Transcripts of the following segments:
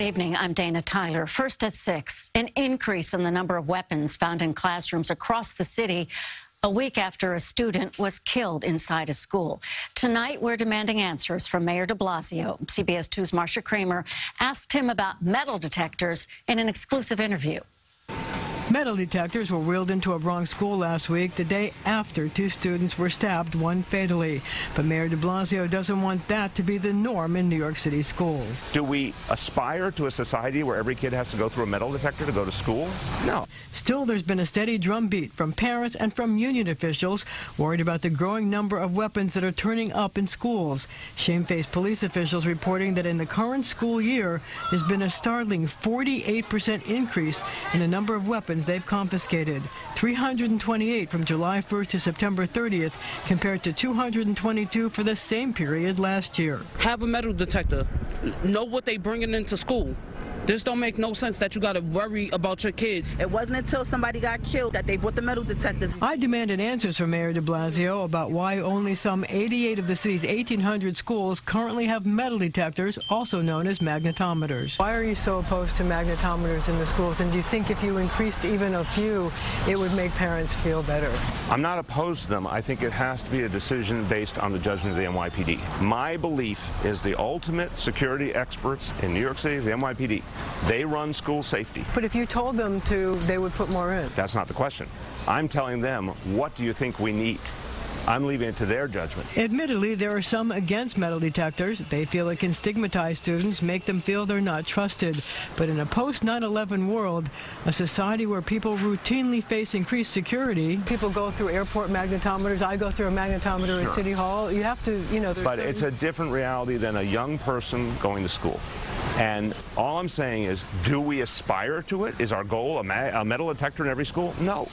Good evening. I'm Dana Tyler. First at 6, an increase in the number of weapons found in classrooms across the city a week after a student was killed inside a school. Tonight, we're demanding answers from Mayor de Blasio. CBS 2's Marcia Kramer asked him about metal detectors in an exclusive interview. Metal detectors were wheeled into a Bronx school last week, the day after two students were stabbed, one fatally. But Mayor de Blasio doesn't want that to be the norm in New York City schools. Do we aspire to a society where every kid has to go through a metal detector to go to school? No. Still, there's been a steady drumbeat from parents and from union officials worried about the growing number of weapons that are turning up in schools. Shamefaced police officials reporting that in the current school year, there's been a startling 48% increase in the number of weapons they've confiscated 328 from July 1st to September 30th, compared to 222 for the same period last year. Have a metal detector. Know what they're bringing into school. This don't make no sense that you got to worry about your kid. It wasn't until somebody got killed that they brought the metal detectors. I demanded answers from Mayor de Blasio about why only some 88 of the city's 1,800 schools currently have metal detectors, also known as magnetometers. Why are you so opposed to magnetometers in the schools? And do you think if you increased even a few, it would make parents feel better? I'm not opposed to them. I think it has to be a decision based on the judgment of the NYPD. My belief is the ultimate security experts in New York City is the NYPD. They run school safety. But if you told them to, they would put more in. That's not the question. I'm telling them, what do you think we need? I'm leaving it to their judgment. Admittedly, there are some against metal detectors. They feel it can stigmatize students, make them feel they're not trusted. But in a post 9 11 world, a society where people routinely face increased security, people go through airport magnetometers. I go through a magnetometer Sure. at City Hall. You have to, you know, But certain- it's a different reality than a young person going to school. And all I'm saying is, do we aspire to it? Is our goal a, a metal detector in every school? No.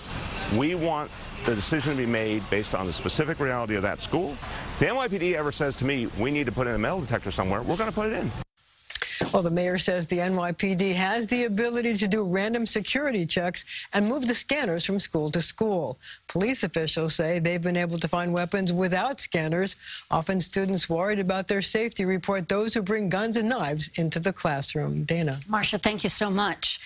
We want the decision to be made based on the specific reality of that school. If the NYPD ever says to me, we need to put in a metal detector somewhere, we're going to put it in. Well, the mayor says the NYPD has the ability to do random security checks and move the scanners from school to school. Police officials say they've been able to find weapons without scanners. Often students worried about their safety report those who bring guns and knives into the classroom. Dana. Marcia, thank you so much.